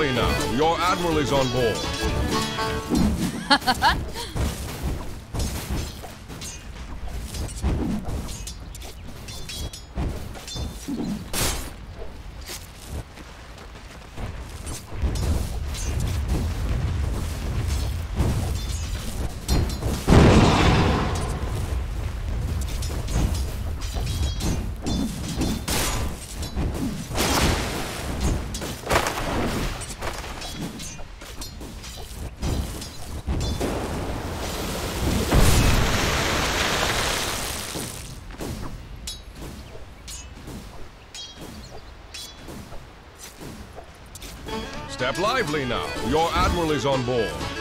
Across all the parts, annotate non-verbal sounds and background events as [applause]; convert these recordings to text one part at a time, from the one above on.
Now. Your admiral is on board. [laughs] Step lively now. Your admiral is on board.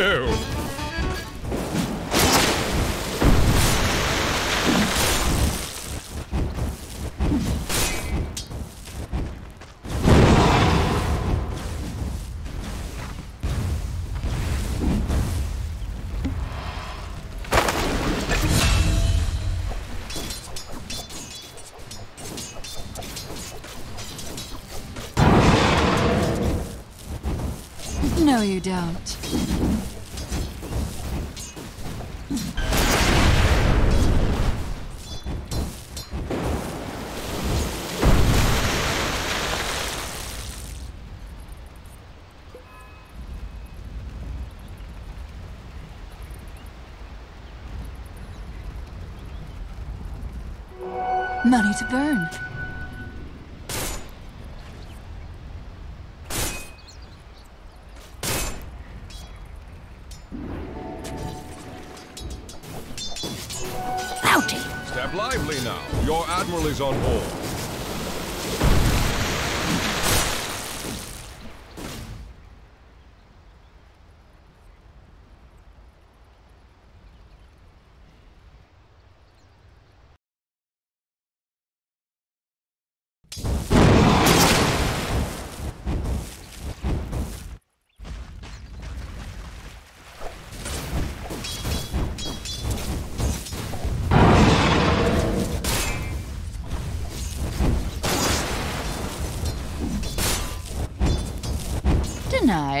No. No, you don't. To burn. Outie! Step lively now. Your admiral is on board.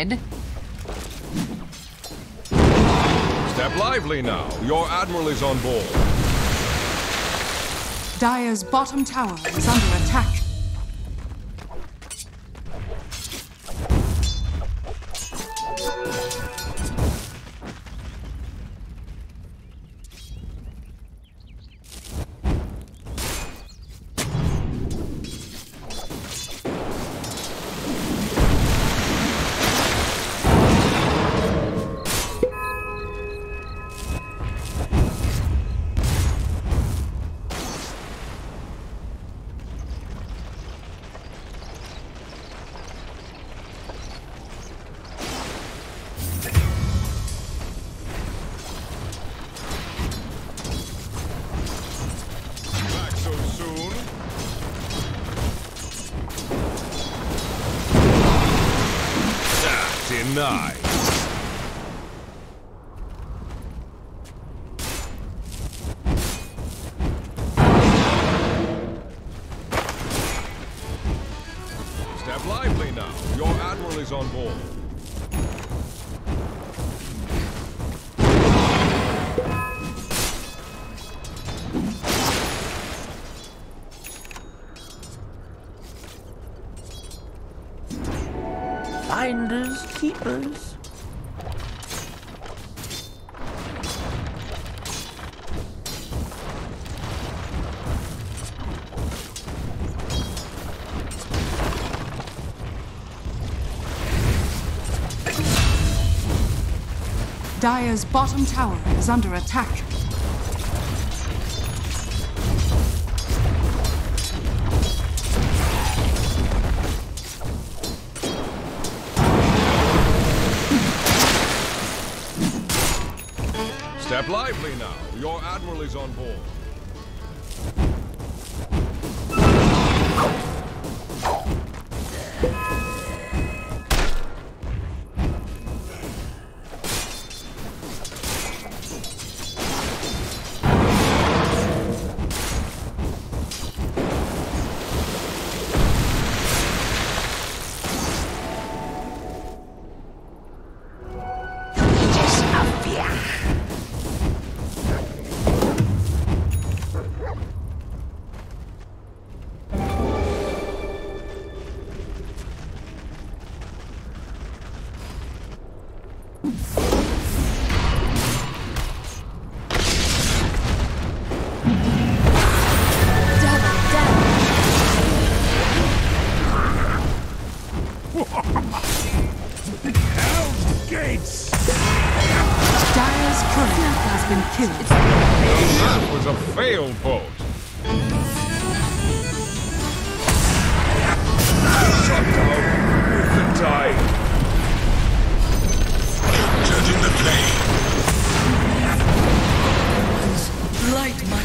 Head. Step lively now. Your admiral is on board. Dire's bottom tower is under attack. Dire's bottom tower is under attack. Step lively now. Your admiral is on board. Dire's courier has been killed. That was a failed boat. Shut down! You can die! Judging the plane! Light my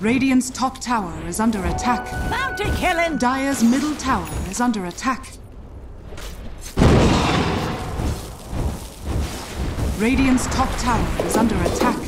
Radiant's top tower is under attack. Bounty killing. Dire's middle tower is under attack. Radiant's top tower is under attack.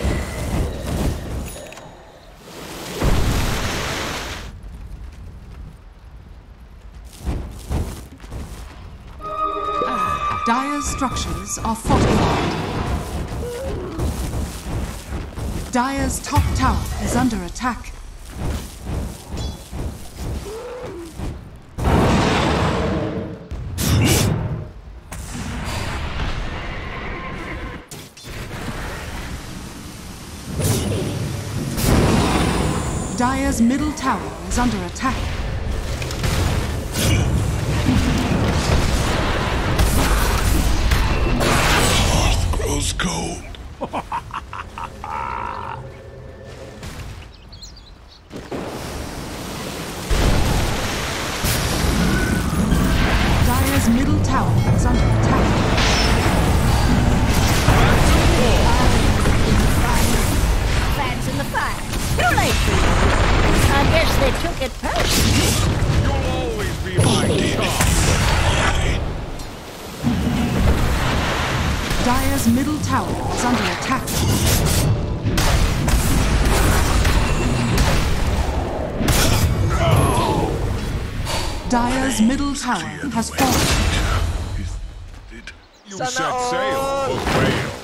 Structures are fortified. Dire's top tower is under attack. Dire's middle tower is under attack. I took it personally. You'll always be my top. Dire's middle tower is under attack. Dire's middle tower has fallen. You set sail for Vale.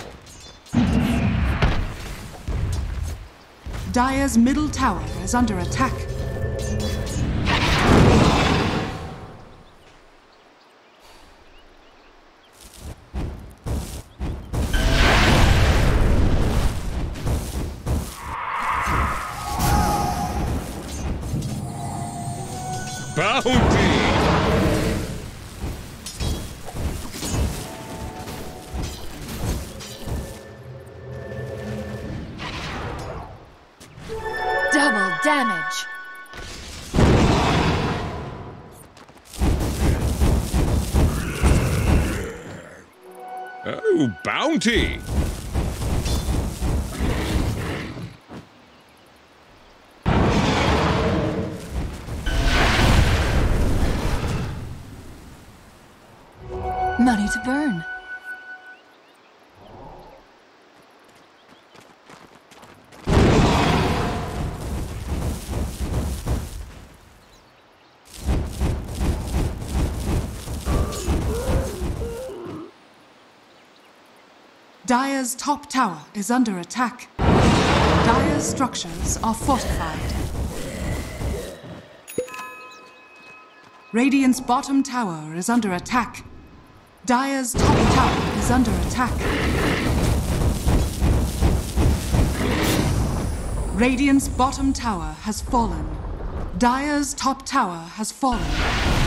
Dire's middle tower is under attack. Money to burn. Dire's top tower is under attack. Dire's structures are fortified. Radiant's bottom tower is under attack. Dire's top tower is under attack. Radiant's bottom tower has fallen. Dire's top tower has fallen.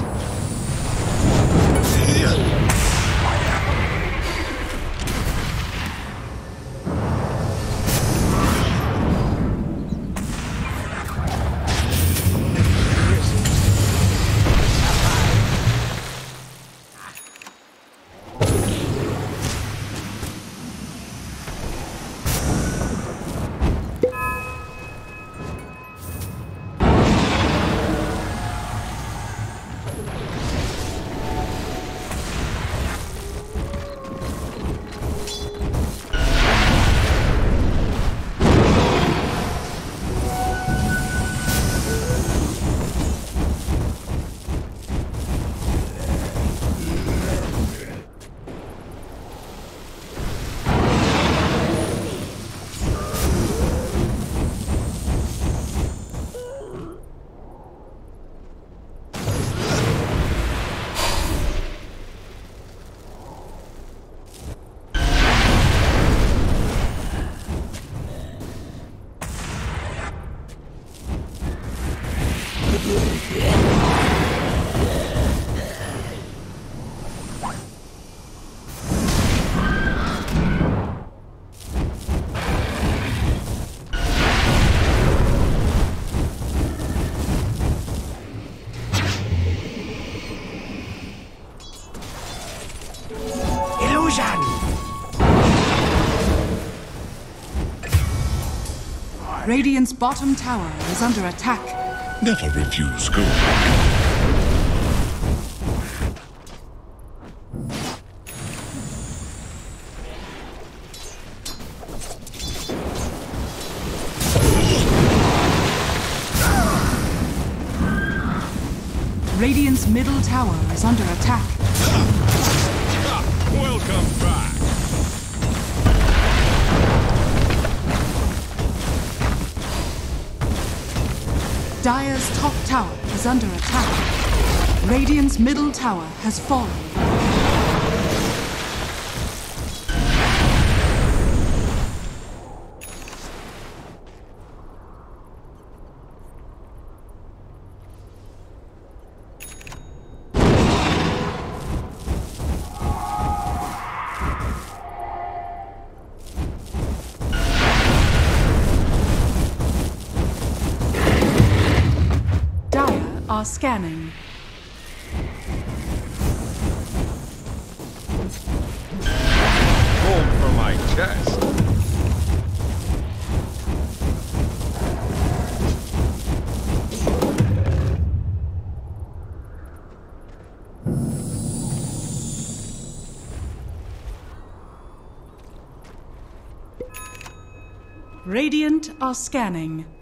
Radiant's bottom tower is under attack. Never refuse good. Radiant's middle tower is under attack. Is under attack. Radiant's middle tower has fallen. Are scanning. Home for my chest. Radiant are scanning.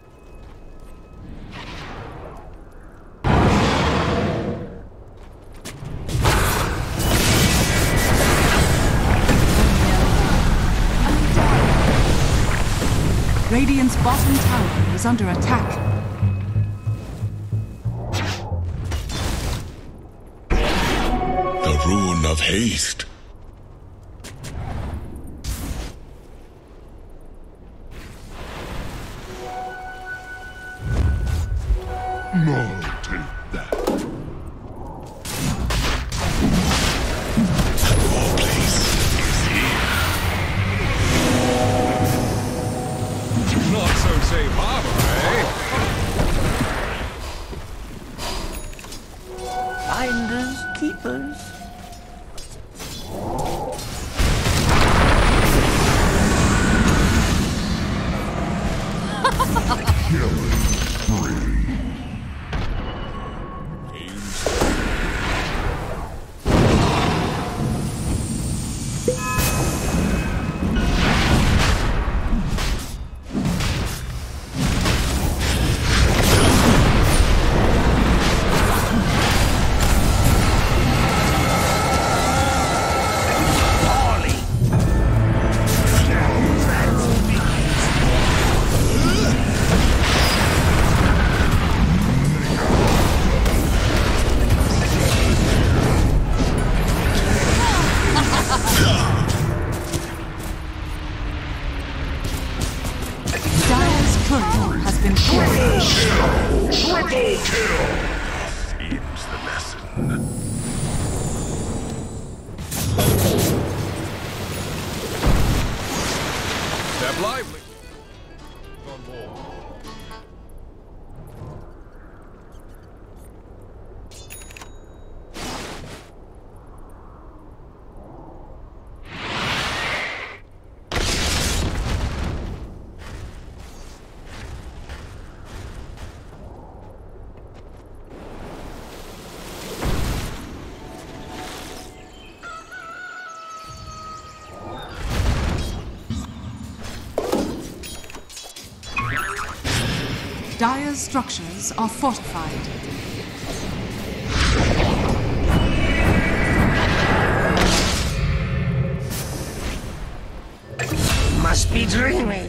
Radiant's bottom tower is under attack. The rune of haste. Lively. Structures are fortified. Must be dreaming.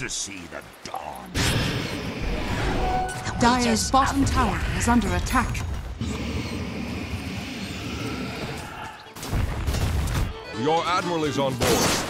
To see the dawn. Dire's bottom tower is under attack. Your admiral is on board.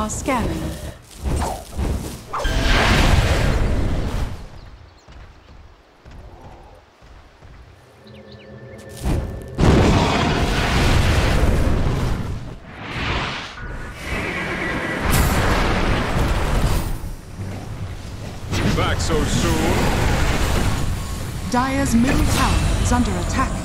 Are scanning. Back so soon. Dire's middle tower is under attack.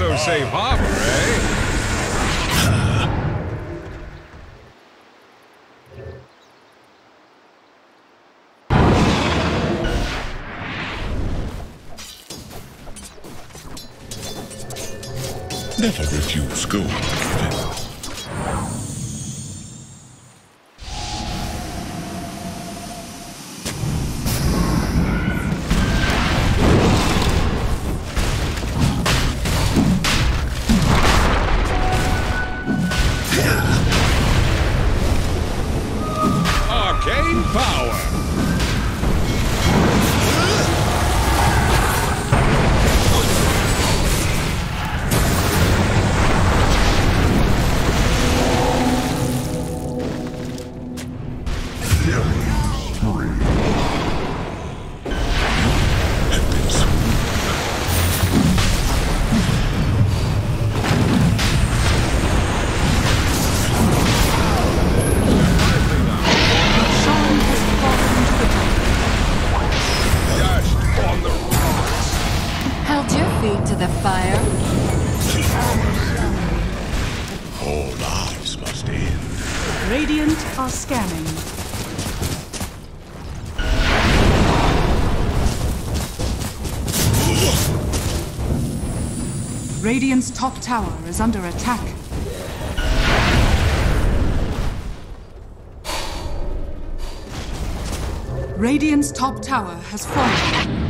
So safe harbor, eh? Never refuse gold. Feet to the fire. All lives must end. Radiant are scanning. Radiant's top tower is under attack. Radiant's top tower has fallen.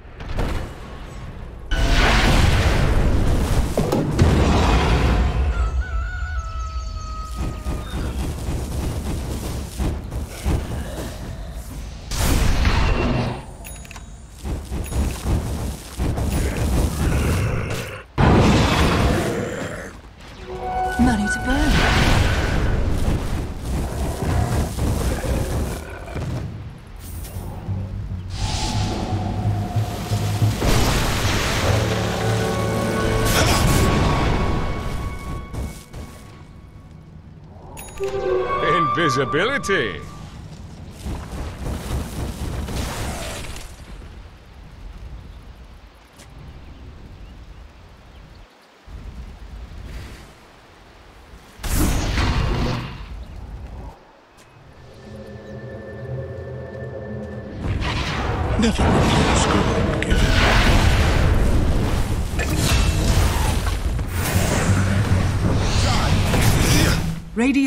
Invisibility.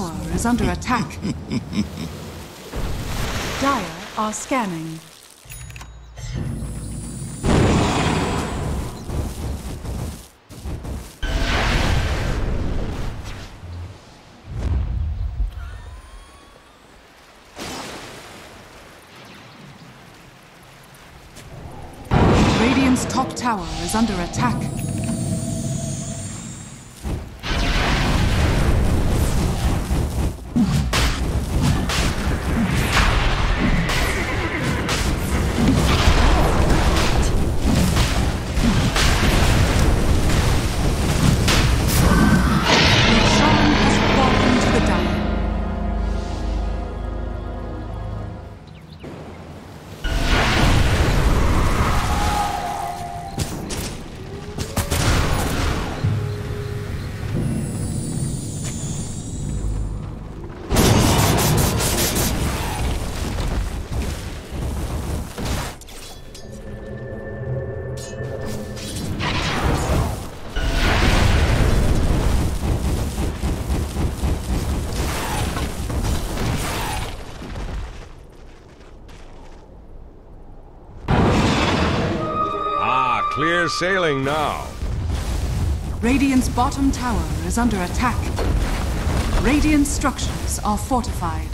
tower is under attack. [laughs] Dire are scanning. Radiant's top tower is under attack. sailing now. Radiant's bottom tower is under attack. Radiant structures are fortified.